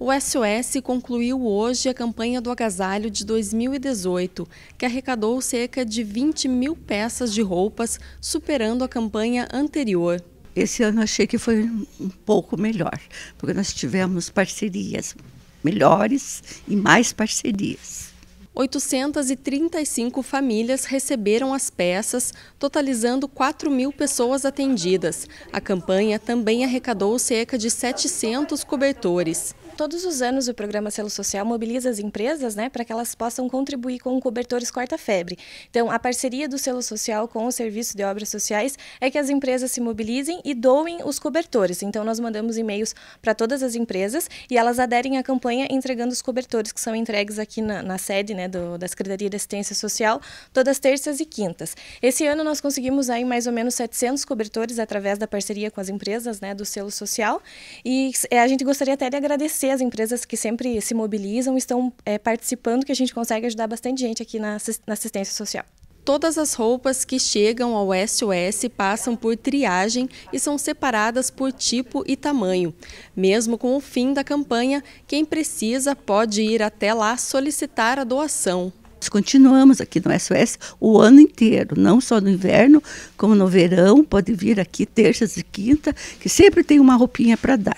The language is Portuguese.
O SOS concluiu hoje a campanha do agasalho de 2018, que arrecadou cerca de 20 mil peças de roupas, superando a campanha anterior. Esse ano achei que foi um pouco melhor, porque nós tivemos parcerias melhores e mais parcerias. 835 famílias receberam as peças, totalizando 4 mil pessoas atendidas. A campanha também arrecadou cerca de 700 cobertores. Todos os anos o programa Selo Social mobiliza as empresas né, para que elas possam contribuir com cobertores quarta-febre. Então, a parceria do Selo Social com o Serviço de Obras Sociais é que as empresas se mobilizem e doem os cobertores. Então, nós mandamos e-mails para todas as empresas e elas aderem à campanha entregando os cobertores que são entregues aqui na, na sede né, do, da Secretaria de Assistência Social todas terças e quintas. Esse ano nós conseguimos aí mais ou menos 700 cobertores através da parceria com as empresas né, do Selo Social e é, a gente gostaria até de agradecer as empresas que sempre se mobilizam estão é, participando, que a gente consegue ajudar bastante gente aqui na, na assistência social. Todas as roupas que chegam ao SOS passam por triagem e são separadas por tipo e tamanho. Mesmo com o fim da campanha, quem precisa pode ir até lá solicitar a doação. Nós continuamos aqui no SOS o ano inteiro, não só no inverno, como no verão. Pode vir aqui terças e quinta, que sempre tem uma roupinha para dar.